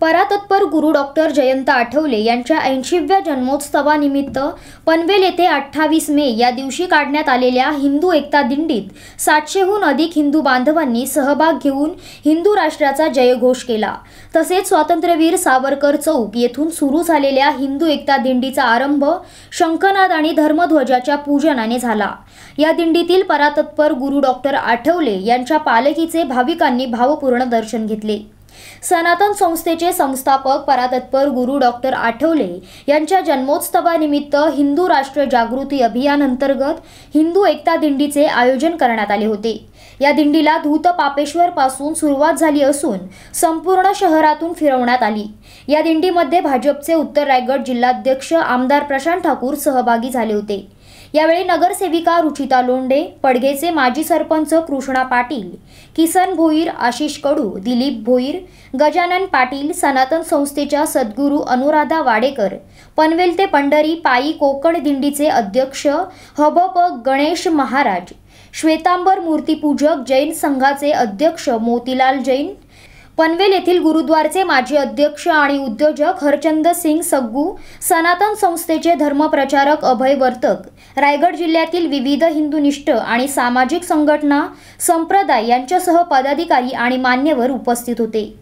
परातत्पर गुरु doctor Jayant Athawale यांच्या ऐंशीव्या जन्मोत्सवानिमित्त पनवेल येथे अठ्ठावीस मे या दिवशी काढण्यात आलेल्या हिंदू एकता दिंडीत सातशेहून अधिक हिंदू बांधवांनी सहभाग घेऊन हिंदू राष्ट्राचा जयघोष केला. तसेच स्वातंत्र्यवीर सावरकर चौक येथून सुरू झालेल्या हिंदू एकता दिंडीचा आरंभ शंखनाद आणि धर्मध्वजाच्या पूजनाने झाला. या दिंडीतील परातत्पर गुरु डॉक्टर आठवले यांच्या पालखीचे भाविकांनी भावपूर्ण दर्शन घेतले. सनातन संस्थेचे संस्थापक परातत्पर गुरु डॉक्टर आठवले यांच्या जन्मोत्सवानिमित्त हिंदू राष्ट्र जागृती अभियान अंतर्गत हिंदू एकता दिंडीचे आयोजन करण्यात आले होते. या दिंडीला धूत पापेश्वर पासून सुरुवात झाली असून संपूर्ण शहरातून फिरवण्यात आली. या दिंडीमध्ये भाजपचे उत्तर रायगड जिल्हाध्यक्ष आमदार प्रशांत ठाकूर सहभागी झाले होते. यावेळी नगरसेविका रुचिता लोंडे पडगेचे माजी सरपंच कृष्णा पाटील किसन भोईर आशिष कडू दिलीप भोईर गजानन पाटील सनातन संस्थेच्या सद्गुरू अनुराधा वाडेकर पनवेल ते पंढरी पायी कोकण दिंडीचे अध्यक्ष हबप गणेश महाराज श्वेतांबर मूर्तीपूजक जैन संघाचे अध्यक्ष मोतीलाल जैन पनवेल येथील गुरुद्वारचे माजी अध्यक्ष आणि उद्योजक हरचंद सिंग सग्गू सनातन संस्थेचे धर्मप्रचारक अभय वर्तक रायगड जिल्ह्यातील विविध हिंदुनिष्ठ आणि सामाजिक संघटना संप्रदाय यांच्यासह पदाधिकारी आणि मान्यवर उपस्थित होते.